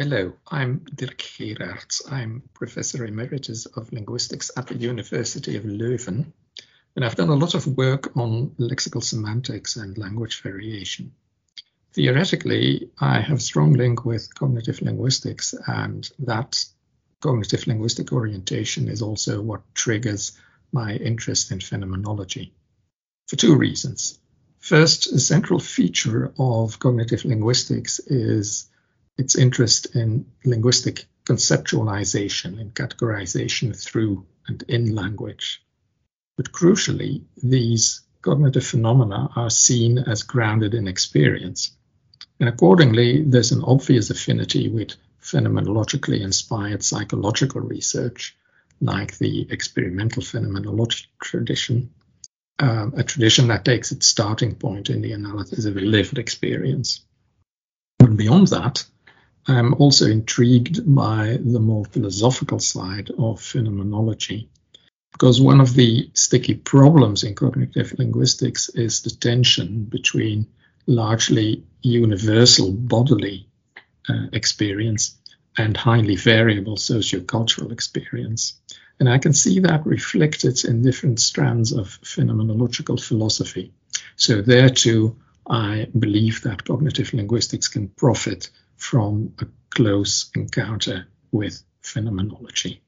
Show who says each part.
Speaker 1: Hello, I'm Dirk Geeraerts. I'm Professor Emeritus of Linguistics at the University of Leuven, and I've done a lot of work on lexical semantics and language variation. Theoretically, I have strong link with cognitive linguistics, and that cognitive linguistic orientation is also what triggers my interest in phenomenology for two reasons. First, a central feature of cognitive linguistics is its interest in linguistic conceptualization and categorization through and in language. But crucially, these cognitive phenomena are seen as grounded in experience. And accordingly, there's an obvious affinity with phenomenologically inspired psychological research, like the experimental phenomenology tradition, um, a tradition that takes its starting point in the analysis of a lived experience. But beyond that, I'm also intrigued by the more philosophical side of phenomenology, because one of the sticky problems in cognitive linguistics is the tension between largely universal bodily uh, experience and highly variable sociocultural experience. And I can see that reflected in different strands of phenomenological philosophy. So, there too, I believe that cognitive linguistics can profit from a close encounter with phenomenology.